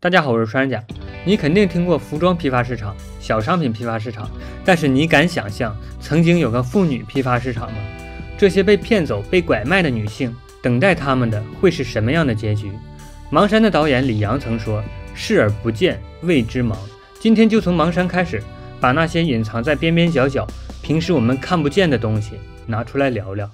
大家好，我是穿山甲。你肯定听过服装批发市场、小商品批发市场，但是你敢想象曾经有个妇女批发市场吗？这些被骗走、被拐卖的女性，等待他们的会是什么样的结局？盲山的导演李阳曾说：“视而不见，谓之盲。”今天就从盲山开始，把那些隐藏在边边角角、平时我们看不见的东西拿出来聊聊。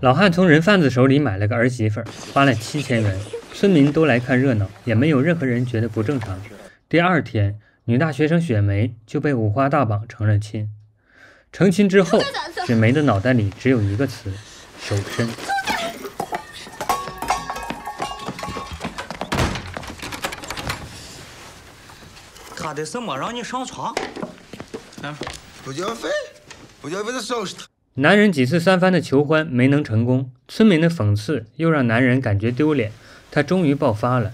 老汉从人贩子手里买了个儿媳妇，花了七千元。村民都来看热闹，也没有任何人觉得不正常。第二天，女大学生雪梅就被五花大绑成了亲。成亲之后，雪梅的脑袋里只有一个词：手伸。他的什么让你上床？啊，不交费，不交费就收拾他。男人几次三番的求欢没能成功，村民的讽刺又让男人感觉丢脸，他终于爆发了。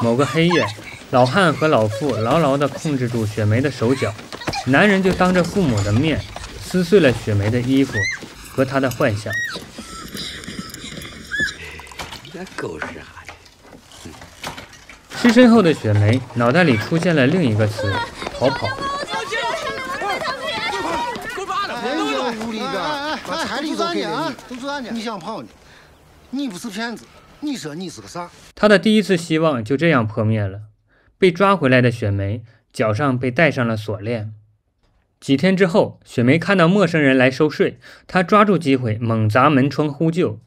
某个黑夜，老汉和老妇牢牢地控制住雪梅的手脚，男人就当着父母的面撕碎了雪梅的衣服和她的幻想。那狗日哈的！失身后的雪梅脑袋里出现了另一个词：逃跑。把彩礼都给了你，你想跑呢？你不是骗子，你说你是个啥？他的第一次希望就这样破灭了。被抓回来的雪梅脚上被戴上了锁链。几天之后，雪梅看到陌生人来收税，她抓住机会猛砸门窗呼救。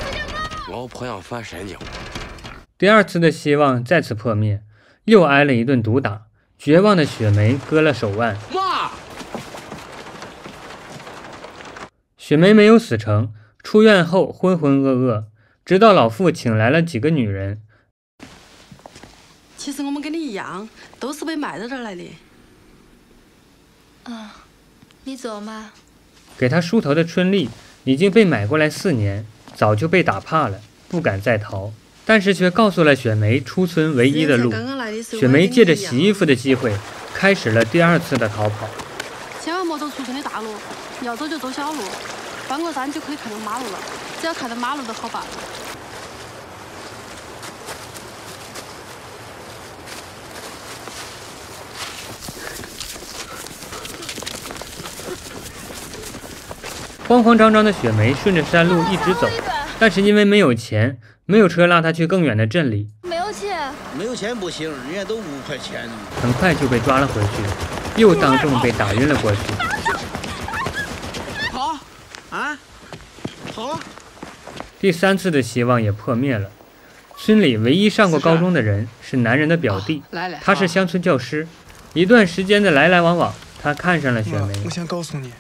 老婆要翻身脚。第二次的希望再次破灭，又挨了一顿毒打。绝望的雪梅割了手腕。雪梅没有死成，出院后浑浑噩噩，直到老妇请来了几个女人。其实我们跟你一样，都是被卖到这儿来的。啊，你走嘛？给她梳头的春丽已经被买过来四年，早就被打怕了，不敢再逃，但是却告诉了雪梅出村唯一的路。雪梅借着洗衣服的机会，开始了第二次的逃跑。走出村的大路，要走就走小路。翻过山就可以看到马路了，只要看到马路就好办。慌慌张张的雪梅顺着山路一直走，但是因为没有钱，没有车拉她去更远的镇里。没有钱，没有钱不行，人家都五块钱。很快就被抓了回去，又当众被打晕了过去。啊，好。第三次的希望也破灭了。村里唯一上过高中的人是男人的表弟，他是乡村教师。一段时间的来来往往，他看上了雪梅。我想告诉你，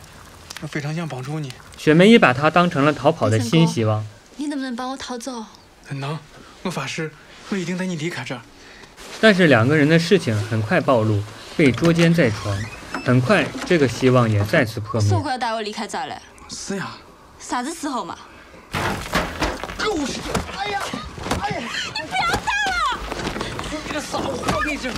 我非常想帮助你。雪梅也把他当成了逃跑的新希望。你能不能帮我逃走？能，我发誓，我一定带你离开这儿。但是两个人的事情很快暴露，被捉奸在床。很快，这个希望也再次破灭。说过要带我离开这儿嘞。是呀，啥子时候嘛？狗屎！哎呀，哎呀，你不要打了！你个骚货，你这！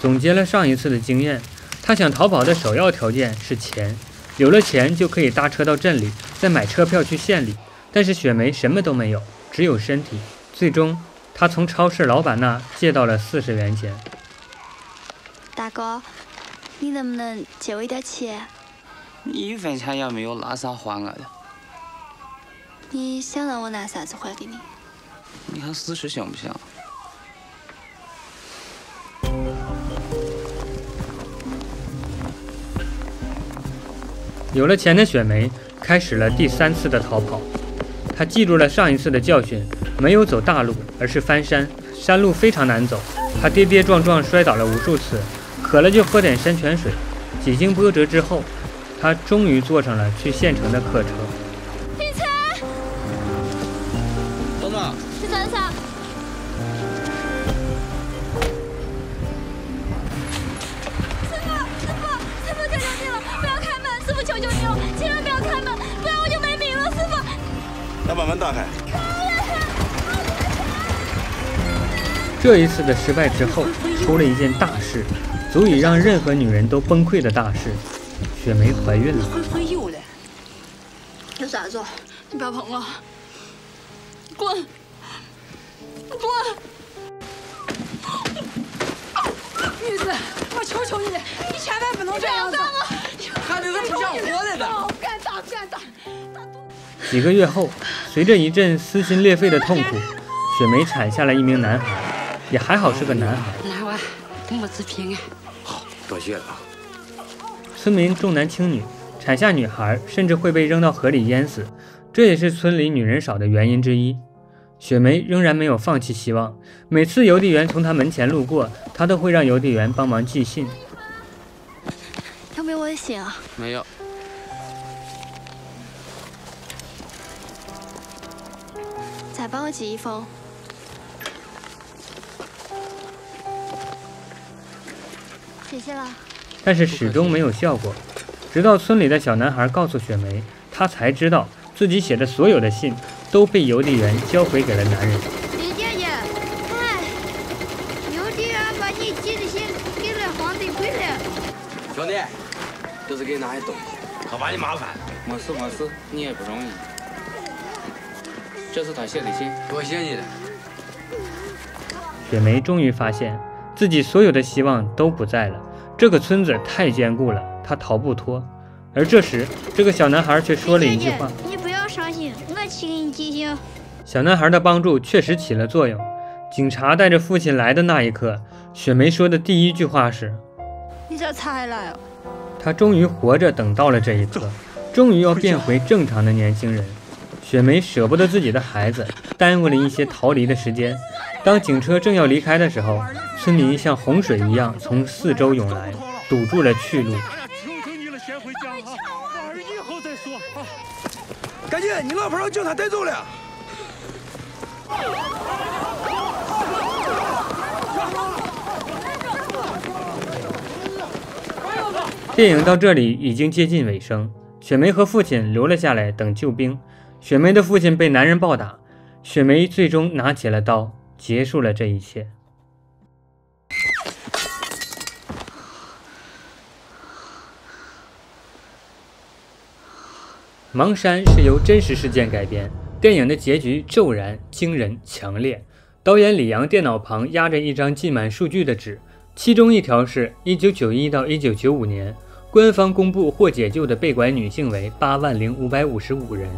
总结了上一次的经验，他想逃跑的首要条件是钱，有了钱就可以搭车到镇里，再买车票去县里。但是雪梅什么都没有，只有身体。最终，他从超市老板那借到了四十元钱。大哥，你能不能借我一点钱？你一分钱也没有，拿啥还我的？你想让我拿啥子还给你？你看四十行不行？有了钱的雪梅开始了第三次的逃跑。她记住了上一次的教训，没有走大路，而是翻山。山路非常难走，她跌跌撞撞摔倒了无数次，渴了就喝点山泉水。几经波折之后。他终于坐上了去县城的客车。停车！走哪？去山上。师傅，师傅，师傅，求求你了，不要开门！师傅，求求你了，千万不要开门，不然我就没命了！师傅，那把门打开。这一次的失败之后，出了一件大事，足以让任何女人都崩溃的大事。雪梅怀孕了。会不会又来？小傻子你不要碰我。滚。滚。女子我求求你你千万不能这样子。看着这不像活的。呢好打尬尴尬几个月后随着一阵撕心裂肺的痛苦雪梅产下了一名男孩也还好是个男孩。男娃母子平安好多谢了啊村民重男轻女，产下女孩甚至会被扔到河里淹死，这也是村里女人少的原因之一。雪梅仍然没有放弃希望，每次邮递员从她门前路过，她都会让邮递员帮忙寄信。有没有我的信啊？没有。再帮我寄一封。谢谢了。但是始终没有效果，直到村里的小男孩告诉雪梅，她才知道自己写的所有的信都被邮递员交回给了男人。李姐姐，哎，邮递员把你寄的信给了黄队贵了。兄弟，这是给哪些东西？可把你麻烦。没事没事，你也不容易。这是他写的信，多谢你了。雪梅终于发现自己所有的希望都不在了。这个村子太坚固了，他逃不脱。而这时，这个小男孩却说了一句话：“你不要伤心，我去给你寄信。”小男孩的帮助确实起了作用。警察带着父亲来的那一刻，雪梅说的第一句话是：“你咋才来哦。”他终于活着等到了这一刻，终于要变回正常的年轻人。雪梅舍不得自己的孩子，耽误了一些逃离的时间。当警车正要离开的时候，村民像洪水一样从四周涌来，堵住了去路。求求你了，先回家啊！娃儿以后再说啊！赶紧，你老婆让警察带走了。电影到这里已经接近尾声，雪梅和父亲留了下来等救兵。雪梅的父亲被男人暴打，雪梅最终拿起了刀，结束了这一切。盲山是由真实事件改编，电影的结局骤然、惊人、强烈。导演李阳电脑旁压着一张记满数据的纸，其中一条是1991到1995年，官方公布获解救的被拐女性为8万零555人。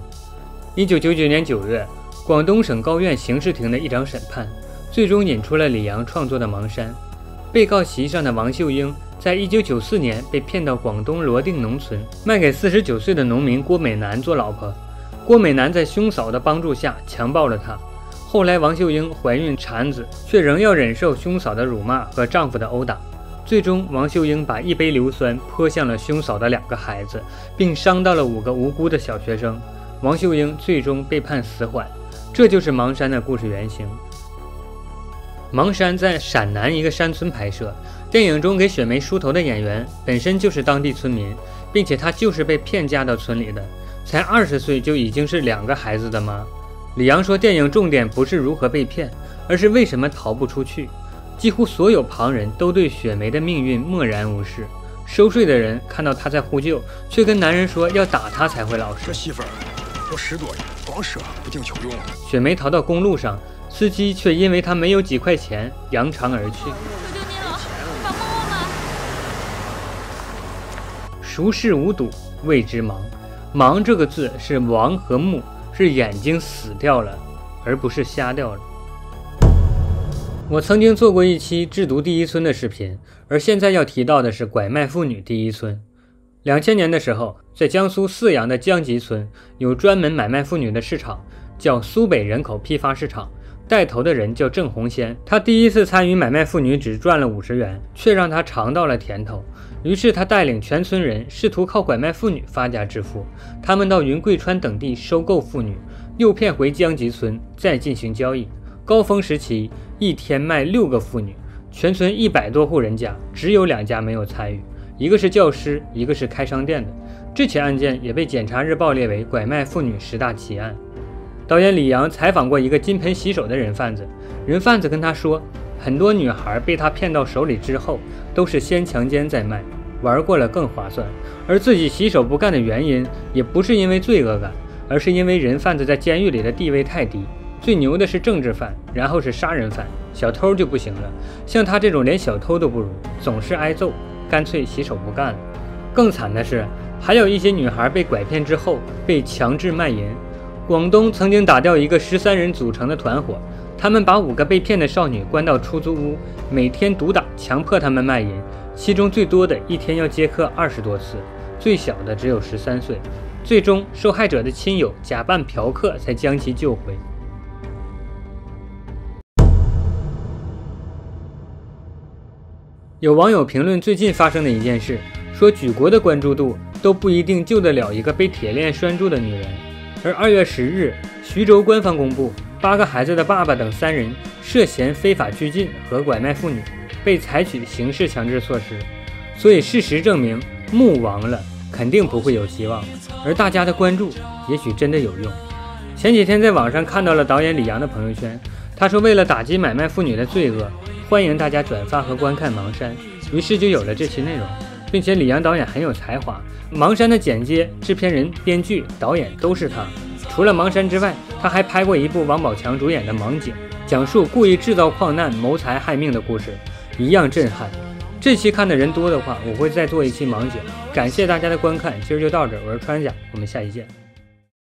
1999年9月，广东省高院刑事庭的一场审判，最终引出了李阳创作的《盲山》。被告席上的王秀英，在1994年被骗到广东罗定农村，卖给49岁的农民郭美男做老婆。郭美男在兄嫂的帮助下强暴了她。后来，王秀英怀孕产子，却仍要忍受兄嫂的辱骂和丈夫的殴打。最终，王秀英把一杯硫酸泼向了兄嫂的两个孩子，并伤到了五个无辜的小学生。王秀英最终被判死缓。这就是《盲山》的故事原型。《盲山》在陕南一个山村拍摄，电影中给雪梅梳头的演员本身就是当地村民，并且她就是被骗嫁到村里的，才二十岁就已经是两个孩子的妈。李阳说，电影重点不是如何被骗，而是为什么逃不出去。几乎所有旁人都对雪梅的命运漠然无视。收税的人看到她在呼救，却跟男人说要打她才会老实。媳妇儿都十多年，光舍不顶秋用。雪梅逃到公路上，司机却因为她没有几块钱，扬长而去。熟视无睹，谓之盲。盲这个字是王和目。是眼睛死掉了，而不是瞎掉了。我曾经做过一期制毒第一村的视频，而现在要提到的是拐卖妇女第一村。两千年的时候，在江苏泗阳的江集村有专门买卖妇女的市场，叫苏北人口批发市场。带头的人叫郑红仙，他第一次参与买卖妇女只赚了五十元，却让他尝到了甜头。于是他带领全村人试图靠拐卖妇女发家致富。他们到云贵川等地收购妇女，诱骗回江集村，再进行交易。高峰时期，一天卖六个妇女。全村一百多户人家，只有两家没有参与，一个是教师，一个是开商店的。这起案件也被检察日报列为拐卖妇女十大奇案。导演李阳采访过一个金盆洗手的人贩子，人贩子跟他说，很多女孩被他骗到手里之后，都是先强奸再卖，玩过了更划算。而自己洗手不干的原因，也不是因为罪恶感，而是因为人贩子在监狱里的地位太低。最牛的是政治犯，然后是杀人犯，小偷就不行了。像他这种连小偷都不如，总是挨揍，干脆洗手不干了。更惨的是，还有一些女孩被拐骗之后被强制卖淫。广东曾经打掉一个十三人组成的团伙，他们把五个被骗的少女关到出租屋，每天毒打，强迫他们卖淫。其中最多的一天要接客二十多次，最小的只有十三岁。最终，受害者的亲友假扮嫖客才将其救回。有网友评论最近发生的一件事，说举国的关注度都不一定救得了一个被铁链拴住的女人。而二月十日，徐州官方公布，八个孩子的爸爸等三人涉嫌非法拘禁和拐卖妇女。被采取刑事强制措施，所以事实证明，木亡了肯定不会有希望，而大家的关注也许真的有用。前几天在网上看到了导演李阳的朋友圈，他说为了打击买卖妇女的罪恶，欢迎大家转发和观看《盲山》，于是就有了这期内容，并且李阳导演很有才华，《盲山》的剪接、制片人、编剧、导演都是他。除了《盲山》之外，他还拍过一部王宝强主演的《盲井》，讲述故意制造矿难、谋财害命的故事。一样震撼。这期看的人多的话，我会再做一期盲井。感谢大家的观看，今儿就到这，我是川家，我们下期见。